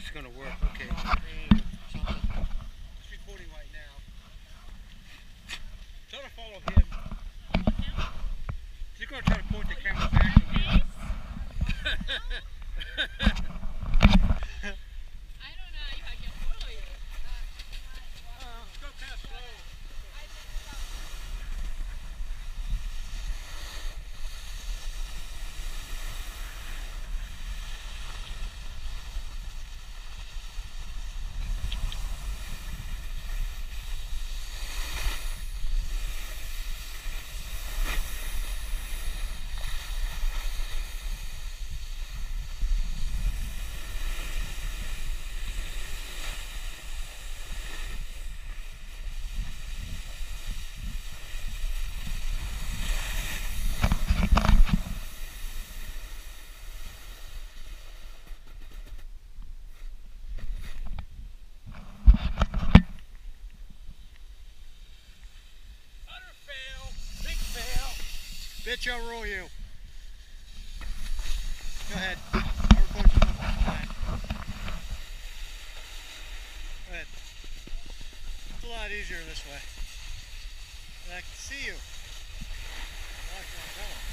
it's gonna work. Okay. It's recording right now. Try to follow him. He's gonna try to point the camera back to me. I don't know if I can follow you. Go kind of slow. Utter fail. Big fail. Bitch, I'll roll you. Go ahead. Go ahead. It's a lot easier this way. I can see you. I like where I'm going.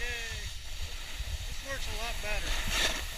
Yay. This works a lot better.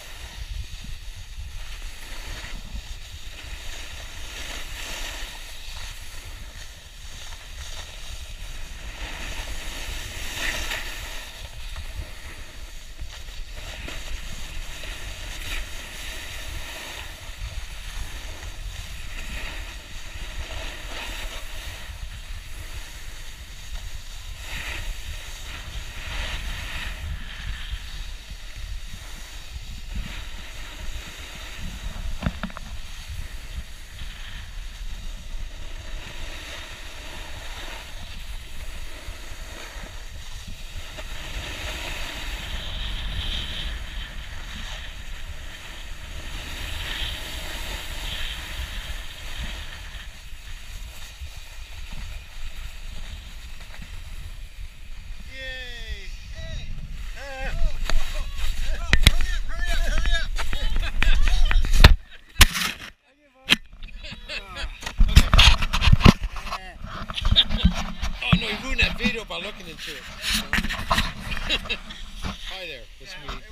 By looking into it. Hi there, it's me.